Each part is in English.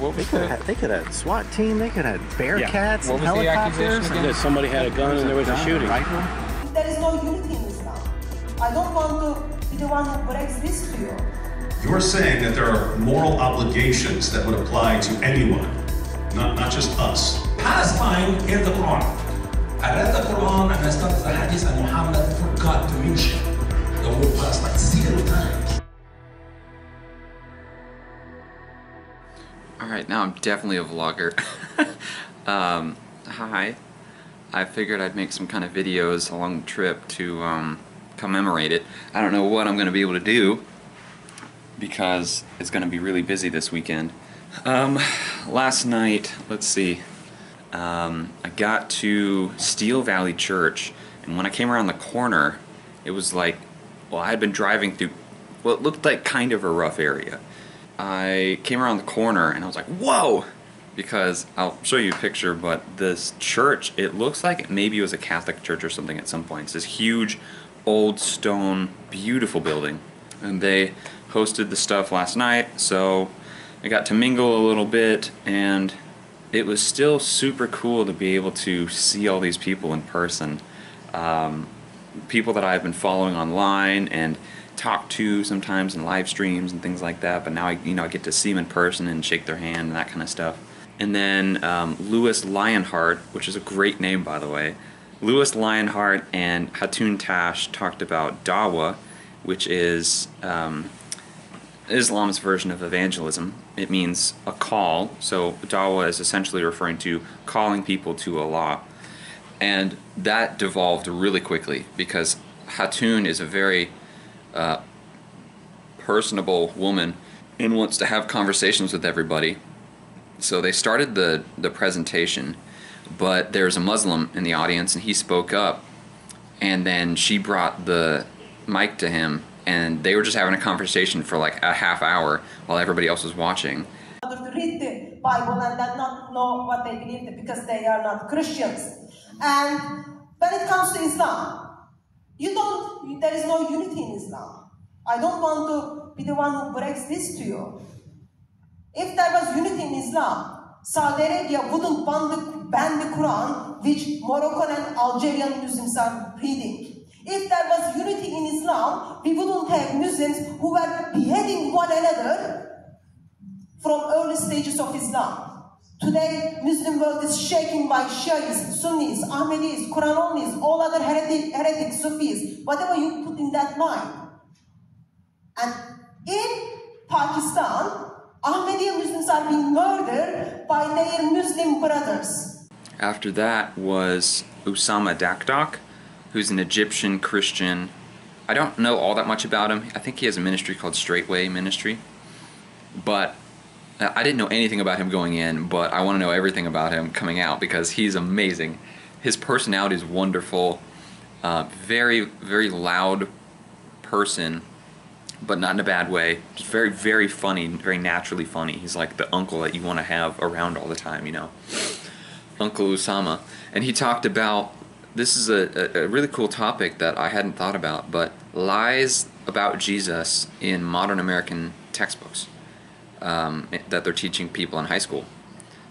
What They could have they could have SWAT team. They could have Bearcats What and was the helicopters. accusation again? That somebody had a gun and there was a gun, shooting. rifle. There is no unity in Islam. I don't want to be the one who breaks this to you. You're saying that there are moral obligations that would apply to anyone, not, not just us. Palestine in the Quran. I read the Quran and I studied the Hadith and Muhammad forgot to mention the word Palestine zero times. All right, now I'm definitely a vlogger. um, hi. I figured I'd make some kind of videos along the trip to um, commemorate it. I don't know what I'm going to be able to do because it's going to be really busy this weekend. Um, last night, let's see, um, I got to Steel Valley Church, and when I came around the corner, it was like, well, I had been driving through what looked like kind of a rough area. I came around the corner and I was like, whoa! Because I'll show you a picture, but this church, it looks like maybe it was a Catholic church or something at some point. It's this huge, old stone, beautiful building. And they hosted the stuff last night, so I got to mingle a little bit, and it was still super cool to be able to see all these people in person. Um, people that I've been following online and talk to sometimes in live streams and things like that. But now I, you know, I get to see them in person and shake their hand and that kind of stuff. And then um, Lewis Lionheart, which is a great name by the way. Lewis Lionheart and Hatun Tash talked about Dawa, which is um, Islam's version of evangelism. It means a call. So Dawa is essentially referring to calling people to Allah. And that devolved really quickly because Hatun is a very uh, personable woman and wants to have conversations with everybody. So they started the, the presentation, but there's a Muslim in the audience and he spoke up. And then she brought the mic to him and they were just having a conversation for like a half hour while everybody else was watching. To read the Bible and not know what they believe because they are not Christians. And when it comes to Islam, you don't, there is no unity in Islam. I don't want to be the one who breaks this to you. If there was unity in Islam, Saudi Arabia wouldn't ban the, ban the Quran, which Moroccan and Algerian Muslims are reading. If there was unity in Islam, we wouldn't have Muslims who were beheading one another from early stages of Islam. Today, Muslim world is shaken by Shias, Sunnis, Ahmadis, Quran onlys, all other heretic, heretic Sufis, whatever you put in that line. And in Pakistan, Ahmadiyya Muslims are being murdered by their Muslim brothers. After that was Usama Dakdok, who's an Egyptian Christian. I don't know all that much about him. I think he has a ministry called Straightway Ministry. But I didn't know anything about him going in, but I want to know everything about him coming out because he's amazing. His personality is wonderful. Uh, very, very loud person, but not in a bad way. Just very, very funny, very naturally funny. He's like the uncle that you want to have around all the time, you know. Uncle Usama. And he talked about this is a, a really cool topic that I hadn't thought about, but lies about Jesus in modern American textbooks um, that they're teaching people in high school.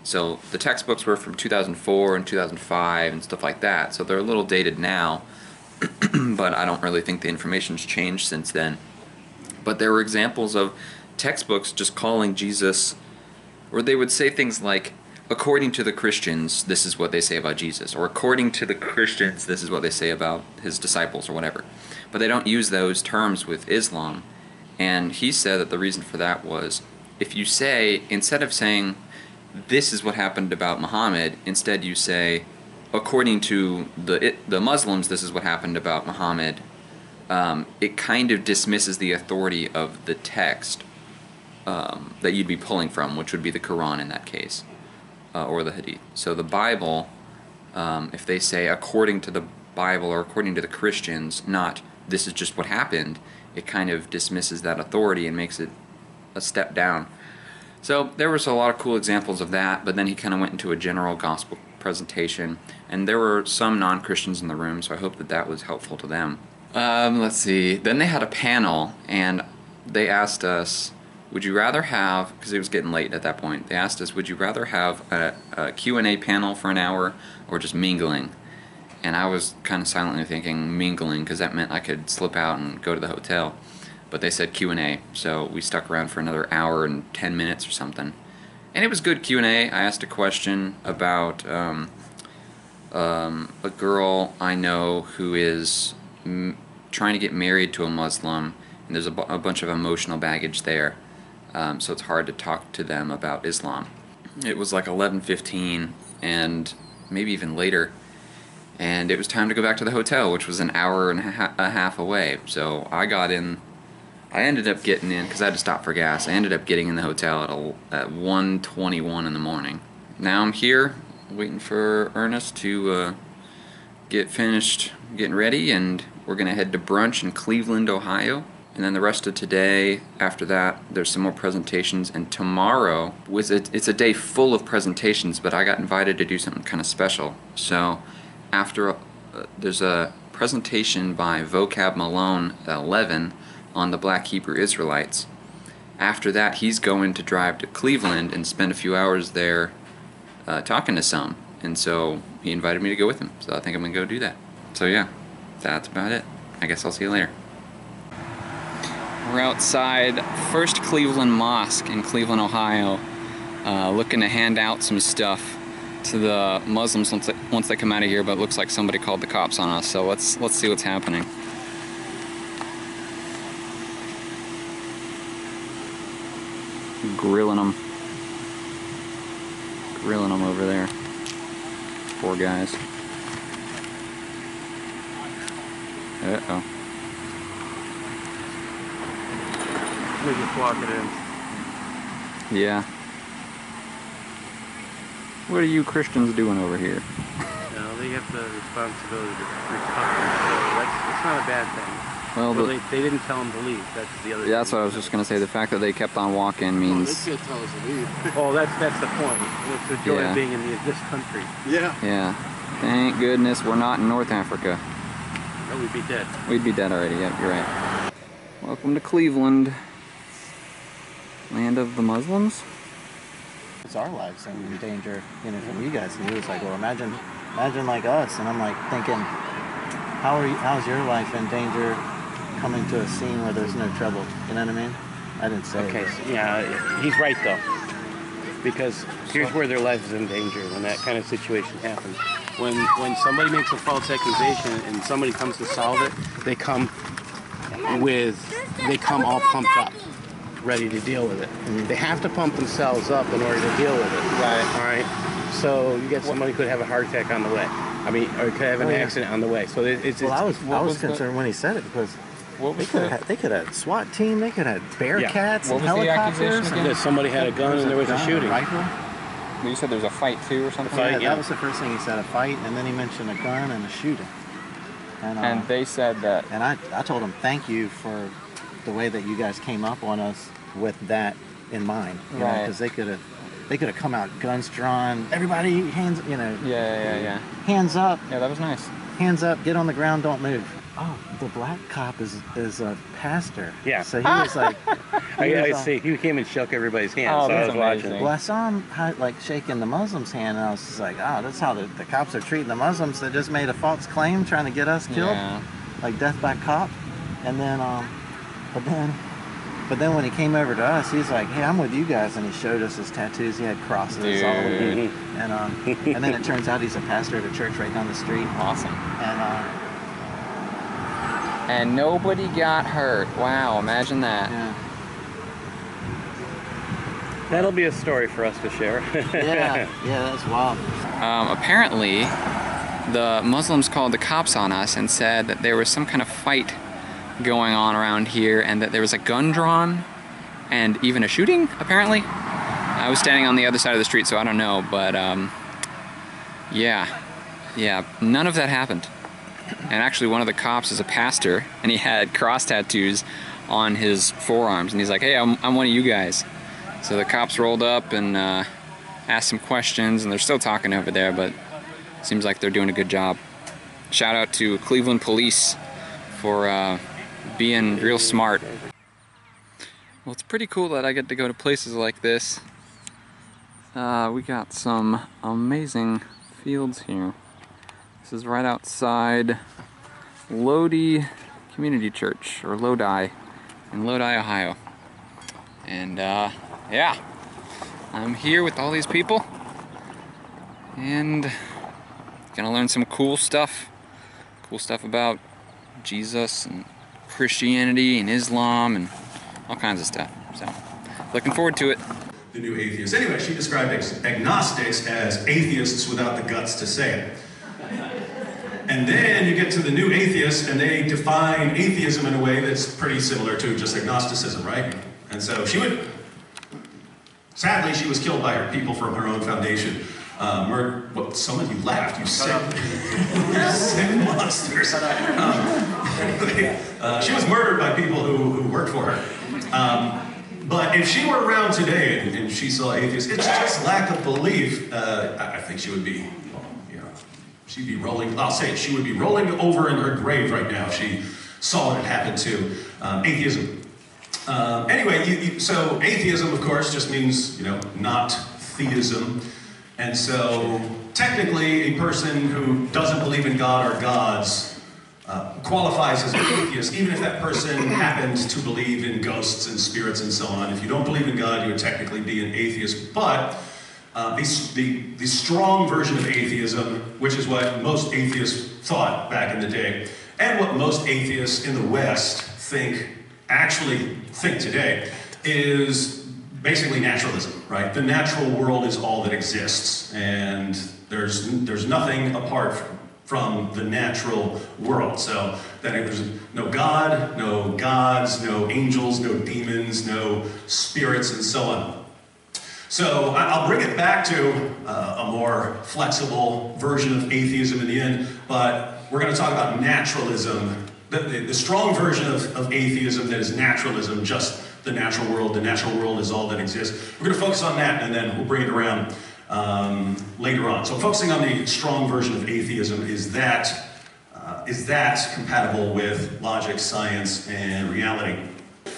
So the textbooks were from 2004 and 2005 and stuff like that. So they're a little dated now, but I don't really think the information's changed since then. But there were examples of textbooks just calling Jesus, or they would say things like, according to the Christians, this is what they say about Jesus, or according to the Christians, this is what they say about his disciples, or whatever. But they don't use those terms with Islam. And he said that the reason for that was if you say, instead of saying, this is what happened about Muhammad, instead you say, according to the, it, the Muslims, this is what happened about Muhammad, um, it kind of dismisses the authority of the text um, that you'd be pulling from, which would be the Quran in that case, uh, or the Hadith. So the Bible, um, if they say according to the Bible or according to the Christians, not this is just what happened, it kind of dismisses that authority and makes it a step down. So there was a lot of cool examples of that, but then he kind of went into a general gospel presentation, and there were some non-Christians in the room, so I hope that that was helpful to them. Um, let's see. Then they had a panel, and they asked us, would you rather have because it was getting late at that point they asked us would you rather have a, a q&a panel for an hour or just mingling and i was kind of silently thinking mingling because that meant i could slip out and go to the hotel but they said q&a so we stuck around for another hour and 10 minutes or something and it was good q&a i asked a question about um, um, a girl i know who is trying to get married to a muslim and there's a, bu- a bunch of emotional baggage there um, so it's hard to talk to them about Islam. It was like 11:15 and maybe even later, and it was time to go back to the hotel, which was an hour and a half away. So I got in. I ended up getting in because I had to stop for gas. I ended up getting in the hotel at a, at 1:21 in the morning. Now I'm here, waiting for Ernest to uh, get finished getting ready, and we're gonna head to brunch in Cleveland, Ohio. And then the rest of today, after that, there's some more presentations. And tomorrow was it, it's a day full of presentations, but I got invited to do something kind of special. So after uh, there's a presentation by Vocab Malone at 11 on the Black Hebrew Israelites. After that, he's going to drive to Cleveland and spend a few hours there uh, talking to some. And so he invited me to go with him. So I think I'm going to go do that. So yeah, that's about it. I guess I'll see you later. We're outside First Cleveland Mosque in Cleveland, Ohio, uh, looking to hand out some stuff to the Muslims once they, once they come out of here. But it looks like somebody called the cops on us, so let's let's see what's happening. Grilling them, grilling them over there. Poor guys. Uh oh. They just walk it in. Yeah. What are you Christians doing over here? Know, they have the responsibility to recover. So that's it's not a bad thing. Well, Well, the, they, they didn't tell them to leave. That's the other. yeah, that's what I was just gonna say. The fact that they kept on walking means, They can't tell us to leave. Oh, that's that's the point. It's the joy Yeah. of being in the, this country. Yeah. yeah. Thank goodness we're not in North Africa. Or we'd be dead. We'd be dead already. Yep, you're right. Welcome to Cleveland, land of the Muslims. It's our lives in danger, you know, from you guys. And he was like, well, imagine, imagine like us. And I'm like thinking, how are you, how's your life in danger coming to a scene where there's no trouble? You know what I mean? I didn't say Okay, it. so, yeah, he's right though. Because here's where their life is in danger when that kind of situation happens. When when somebody makes a false accusation and somebody comes to solve it, they come with they come all pumped up, ready to deal with it. Mm-hmm. They have to pump themselves up in order to deal with it. Right. All right. So you get somebody who could have a heart attack on the way. I mean, or could have an Oh, yeah. accident on the way. So it, it's, Well, it's I was, I was, was the- concerned when he said it because What they could have, they could have SWAT team, they could have Bearcats What and was the helicopters. that somebody had a gun and there was a gun, shooting. rifle. You said there was a fight too or something. fight, Yeah, yeah. that was the first thing he said, a fight, and then he mentioned a gun and a shooting. And, uh, And they said that. And I, I told him thank you for the way that you guys came up on us with that in mind. You Right. Because they could have, they could have come out guns drawn. Everybody hands, you know, Yeah, yeah, yeah. hands up, Yeah, that was nice. hands up, get on the ground, don't move. Oh, the black cop is is a pastor. Yeah. So he was like, he I, was, I see. He came and shook everybody's hand. Oh, so I that's was watching. amazing. Well, I saw him hi- like shaking the Muslim's hand, and I was just like, oh, that's how the, the cops are treating the Muslims that just made a false claim trying to get us killed. Yeah. like death by cop. And then, um, but then, but then when he came over to us, he's like, "Hey, I'm with you guys," and he showed us his tattoos. He had crosses all over, and um, and then it turns out he's a pastor at a church right down the street. Awesome. And uh, And nobody got hurt. Wow, imagine that. yeah, That'll be a story for us to share. yeah, yeah, that's wild. Um, apparently, the Muslims called the cops on us and said that there was some kind of fight going on around here and that there was a gun drawn and even a shooting, apparently. I was standing on the other side of the street, so I don't know, but um, yeah, yeah, none of that happened. And actually, one of the cops is a pastor, and he had cross tattoos on his forearms, and he's like, "Hey, I'm, I'm one of you guys." So the cops rolled up and uh, asked some questions, and they're still talking over there, but seems like they're doing a good job. Shout out to Cleveland Police for uh, being real smart. Well, it's pretty cool that I get to go to places like this. Uh, we got some amazing fields here. This is right outside Lodi Community Church, or Lodi, in Lodi, Ohio. And uh, yeah, I'm here with all these people and gonna learn some cool stuff. Cool stuff about Jesus and Christianity and Islam and all kinds of stuff. So, looking forward to it. The new atheists. Anyway, she described agnostics as atheists without the guts to say it. And then you get to the new atheists, and they define atheism in a way that's pretty similar to just agnosticism, right? And so she would. Sadly, she was killed by her people from her own foundation. Uh, murder. Well, some of you laughed. You sick. you sick monsters. Um, uh, she was murdered by people who, who worked for her. Um, but if she were around today and, and she saw atheists, it's just lack of belief. Uh, I, I think she would be, she'd be rolling. I'll say it. She would be rolling over in her grave right now if she saw what had happened to um, atheism. Um, anyway, you, you, so atheism, of course, just means you know not theism, and so technically, a person who doesn't believe in God or gods uh, qualifies as an atheist, even if that person happens to believe in ghosts and spirits and so on. If you don't believe in God, you would technically be an atheist. But uh, the, the, the strong version of atheism, which is what most atheists thought back in the day, and what most atheists in the West think, actually think today, is basically naturalism, right? The natural world is all that exists, and there's, there's nothing apart from the natural world. So that there's no God, no gods, no angels, no demons, no spirits, and so on. So I'll bring it back to uh, a more flexible version of atheism in the end, but we're going to talk about naturalism, the, the, the strong version of, of atheism that is naturalism, just the natural world. The natural world is all that exists. We're going to focus on that, and then we'll bring it around um, later on. So focusing on the strong version of atheism is that uh, is that compatible with logic, science, and reality?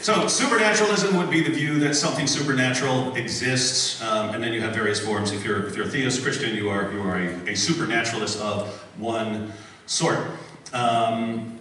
So supernaturalism would be the view that something supernatural exists, um, and then you have various forms. If you're if you're a theist Christian, you are you are a, a supernaturalist of one sort. Um,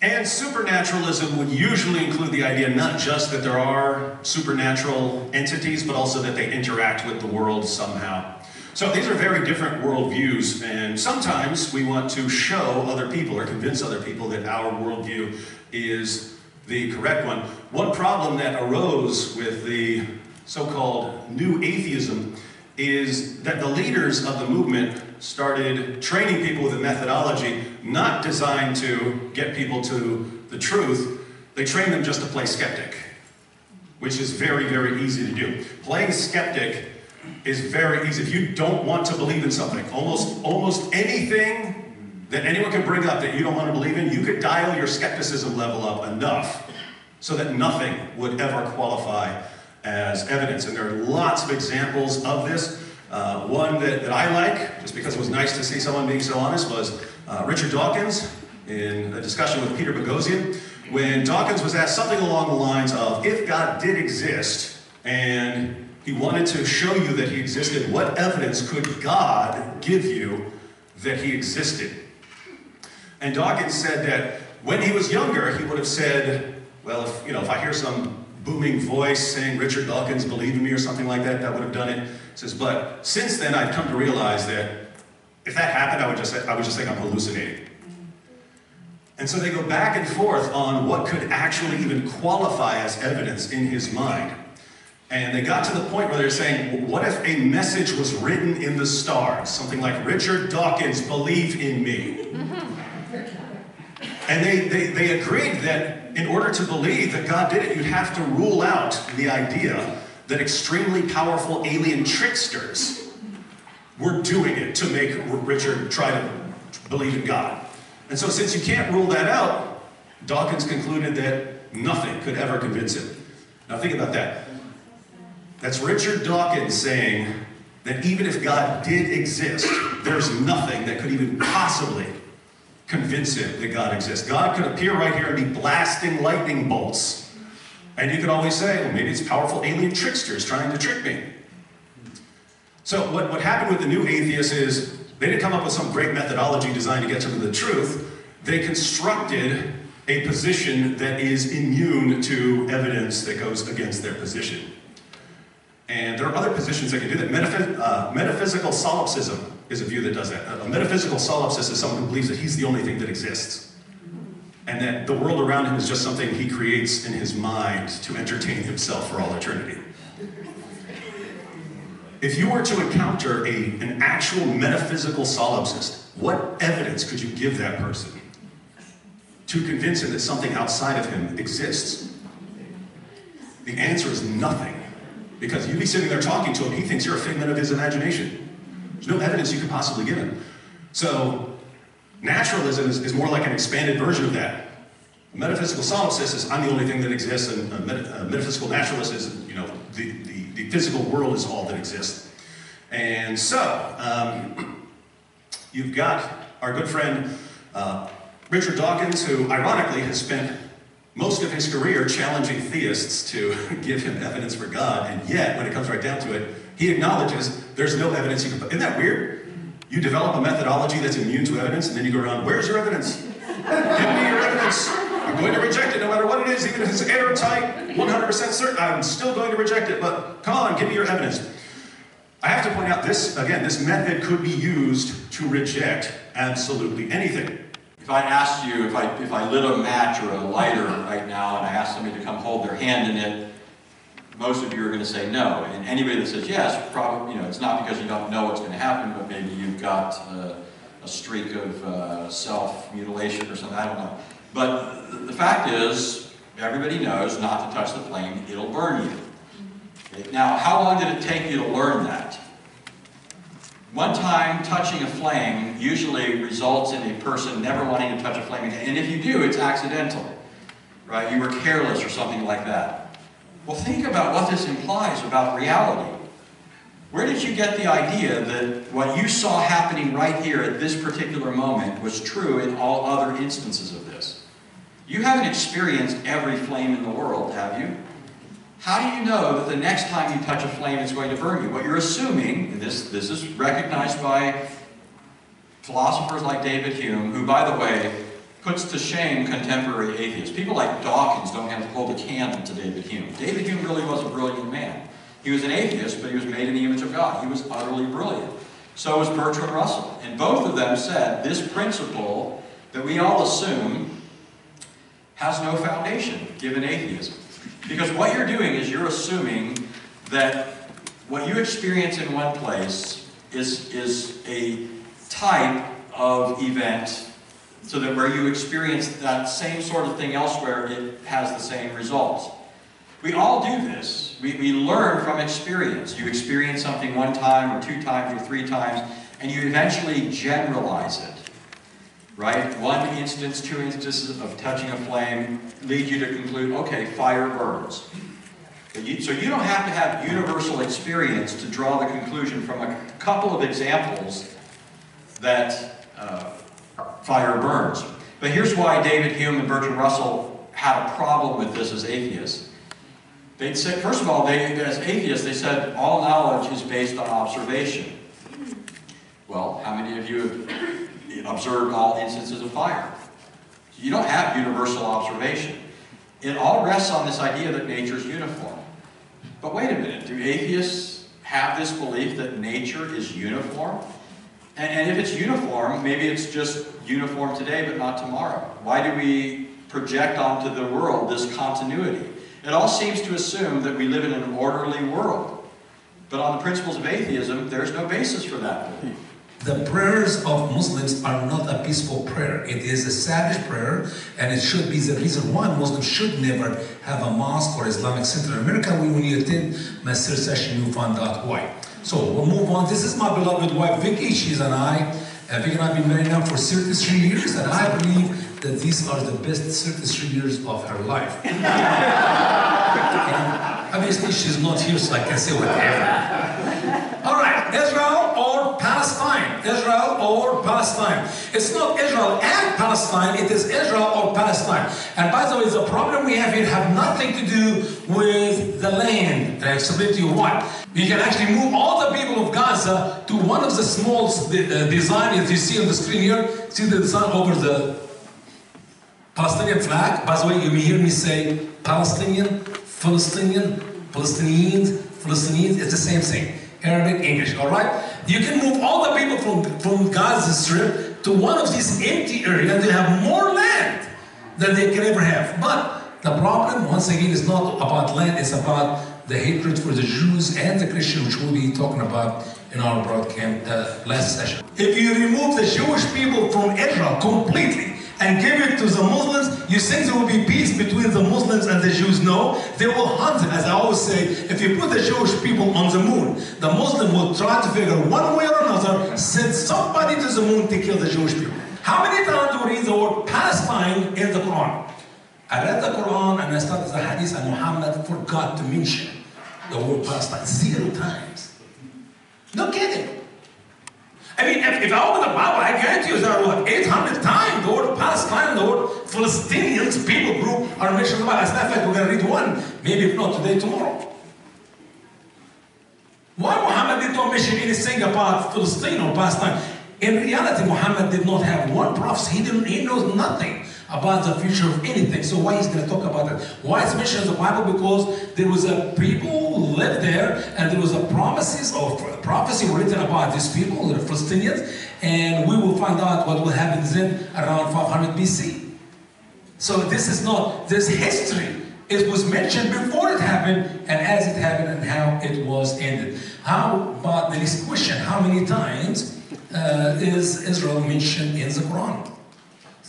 and supernaturalism would usually include the idea not just that there are supernatural entities, but also that they interact with the world somehow. So these are very different worldviews, and sometimes we want to show other people or convince other people that our worldview is the correct one. One problem that arose with the so called new atheism is that the leaders of the movement started training people with a methodology not designed to get people to the truth. They trained them just to play skeptic, which is very, very easy to do. Playing skeptic is very easy. If you don't want to believe in something, almost, almost anything that anyone can bring up that you don't want to believe in, you could dial your skepticism level up enough so that nothing would ever qualify as evidence. And there are lots of examples of this. Uh, one that, that I like, just because it was nice to see someone being so honest, was uh, Richard Dawkins in a discussion with Peter Boghossian, when Dawkins was asked something along the lines of, if God did exist and he wanted to show you that he existed, what evidence could God give you that he existed? And Dawkins said that when he was younger, he would have said, well, if, you know, if I hear some booming voice saying Richard Dawkins, believe in me or something like that, that would have done it. He says, but since then I've come to realize that if that happened, I would just, I would just think I'm hallucinating. And so they go back and forth on what could actually even qualify as evidence in his mind. And they got to the point where they're saying, what if a message was written in the stars? Something like, Richard Dawkins, believe in me. And they, they, they agreed that in order to believe that God did it, you'd have to rule out the idea that extremely powerful alien tricksters were doing it to make Richard try to believe in God. And so, since you can't rule that out, Dawkins concluded that nothing could ever convince him. Now, think about that. That's Richard Dawkins saying that even if God did exist, there's nothing that could even possibly convince him that God exists. God could appear right here and be blasting lightning bolts And you could always say, well, maybe it's powerful alien tricksters trying to trick me. So what, what happened with the new atheists is they didn't come up with some great methodology designed to get to the truth. They constructed a position that is immune to evidence that goes against their position. And there are other positions that can do that. Uh, metaphysical solipsism is a view that does that. A metaphysical solipsist is someone who believes that he's the only thing that exists. And that the world around him is just something he creates in his mind to entertain himself for all eternity. If you were to encounter a, an actual metaphysical solipsist, what evidence could you give that person to convince him that something outside of him exists? The answer is nothing. Because you'd be sitting there talking to him, he thinks you're a figment of his imagination. There's no evidence you could possibly give him. So, naturalism is, is more like an expanded version of that. A metaphysical solipsist is I'm the only thing that exists, and a, a metaphysical naturalist is, you know, the, the, the, physical world is all that exists. And so, um, you've got our good friend uh, Richard Dawkins, who ironically has spent most of his career challenging theists to give him evidence for God, and yet, when it comes right down to it, he acknowledges there's no evidence you can. Put. Isn't that weird? You develop a methodology that's immune to evidence, and then you go around, where's your evidence? Give me your evidence. I'm going to reject it no matter what it is, even if it's airtight, 100% certain, I'm still going to reject it, but come on, give me your evidence. I have to point out this, again, this method could be used to reject absolutely anything. If I asked you, if I, if I lit a match or a lighter right now and I asked somebody to come hold their hand in it, most of you are going to say no. And anybody that says yes, probably, you know, it's not because you don't know what's going to happen, but maybe you've got uh, a streak of uh, self-mutilation or something, I don't know. But the fact is, everybody knows not to touch the flame, it'll burn you. Now, how long did it take you to learn that? One time touching a flame usually results in a person never wanting to touch a flame again. And if you do, it's accidental. Right? You were careless or something like that. Well, think about what this implies about reality. Where did you get the idea that what you saw happening right here at this particular moment was true in all other instances of this? You haven't experienced every flame in the world, have you? How do you know that the next time you touch a flame it's going to burn you? What you're assuming, this, this is recognized by philosophers like David Hume, who, by the way, puts to shame contemporary atheists. People like Dawkins don't have to hold a candle to David Hume. David Hume really was a brilliant man. He was an atheist, but he was made in the image of God. He was utterly brilliant. So was Bertrand Russell. And both of them said this principle that we all assume has no foundation given atheism. Because what you're doing is you're assuming that what you experience in one place is, is a type of event so that where you experience that same sort of thing elsewhere, it has the same results. We all do this. We, we learn from experience. You experience something one time or two times or three times, and you eventually generalize it. Right? One instance, two instances of touching a flame lead you to conclude, okay, fire burns. You, so you don't have to have universal experience to draw the conclusion from a couple of examples that uh, fire burns. But here's why David Hume and Bertrand Russell had a problem with this as atheists. They'd say, first of all, they, as atheists, they said all knowledge is based on observation. Well, how many of you have observed all instances of fire? You don't have universal observation. It all rests on this idea that nature is uniform. But wait a minute, do atheists have this belief that nature is uniform? And, if it's uniform, maybe it's just uniform today but not tomorrow. Why do we project onto the world this continuity? It all seems to assume that we live in an orderly world. But on the principles of atheism, there's no basis for that belief. The prayers of Muslims are not a peaceful prayer. It is a savage prayer, and it should be the reason why Muslims should never have a mosque or Islamic center in America. When you attend master session, you find out why. So we'll move on. This is my beloved wife, Vicky. She's and I. Uh, Vicky and I have been married now for 33 years, and I believe that these are the best 33 years of her life. and obviously, she's not here, so I can say whatever. All right, Israel or Palestine? Israel or Palestine. It's not Israel and Palestine, it is Israel or Palestine. And by the way, the problem we have here have nothing to do with the land. And I explain to you can actually move all the people of Gaza to one of the small uh, that you see on the screen here. See the design over the Palestinian flag. By the way, you may hear me say Palestinian, Palestinian, Palestinians, Palestinians. It's the same thing. Arabic, English, all right? You can move all the people from, from Gaza Strip to one of these empty areas. They have more land than they can ever have. But the problem, once again, is not about land, it's about the hatred for the Jews and the Christians, which we'll be talking about in our broadcast uh, last session. If you remove the Jewish people from Israel completely, and give it to the Muslims, you think there will be peace between the Muslims and the Jews? No, they will hunt, as I always say, if you put the Jewish people on the moon, the Muslim will try to figure one way or another, send somebody to the moon to kill the Jewish people. How many times do we read the word Palestine in the Quran? I read the Quran and I studied the Hadith and Muhammad forgot to mention the word Palestine zero times. No kidding. I mean, if, if I open the Bible, I guarantee you there are what, 800 times the word Palestine, the word Palestinians, people group are mentioned in the. As a fact, we're going to read one, maybe if not today, tomorrow. Why Muhammad did not mention anything about Palestine or Palestine? In reality, Muhammad did not have one prophecy. He, didn't, he knows nothing about the future of anything. So why is he going to talk about that? Why is mentioned in the Bible? Because there was a people who lived there, and there was a promises or prophecy written about these people, the Palestinians, and we will find out what will happen then around 500 BC. So this is not this history. It was mentioned before it happened, and as it happened, and how it was ended. How about the next question? How many times uh, is Israel mentioned in the Quran?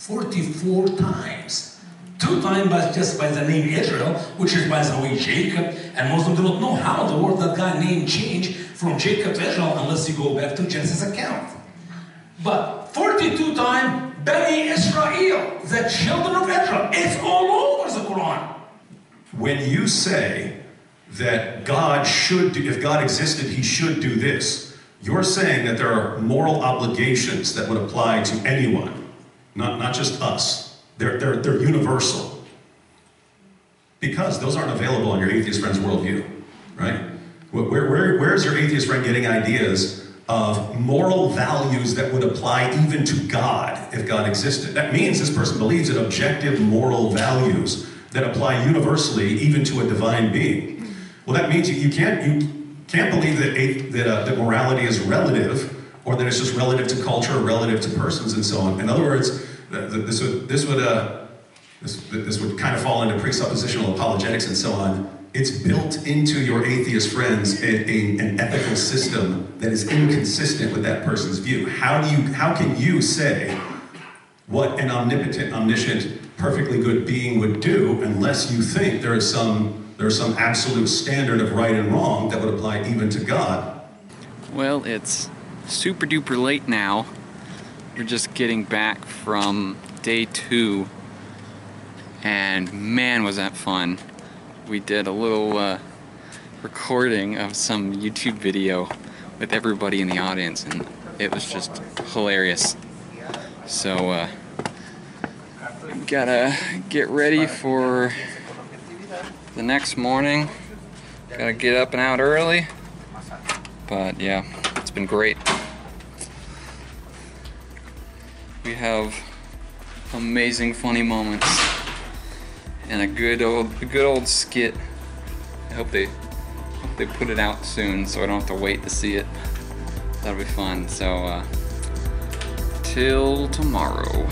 44 times. Two times by, just by the name Israel, which is by the way Jacob, and Muslims do not know how the word that guy name changed from Jacob to Israel unless you go back to Genesis account. But 42 times Bani Israel, the children of Israel. It's all over the Quran. When you say that God should do, if God existed, he should do this, you're saying that there are moral obligations that would apply to anyone not, not just us. They're, they're, they're universal. Because those aren't available on your atheist friend's worldview, right? Where, where, where is your atheist friend getting ideas of moral values that would apply even to God if God existed? That means this person believes in objective moral values that apply universally even to a divine being. Well, that means you, you can't, you can't believe that, that, uh, that morality is relative or that it's just relative to culture, relative to persons, and so on. In other words, this would this would uh, this, this would kind of fall into presuppositional apologetics and so on. It's built into your atheist friends a, a, an ethical system that is inconsistent with that person's view. How do you how can you say what an omnipotent, omniscient, perfectly good being would do unless you think there is some there is some absolute standard of right and wrong that would apply even to God? Well, it's super duper late now. We're just getting back from day two, and man, was that fun! We did a little uh, recording of some YouTube video with everybody in the audience, and it was just hilarious. So, uh, gotta get ready for the next morning. Gotta get up and out early. But yeah, it's been great. Have amazing funny moments and a good old a good old skit. I hope they hope they put it out soon so I don't have to wait to see it. That'll be fun. So uh, till tomorrow.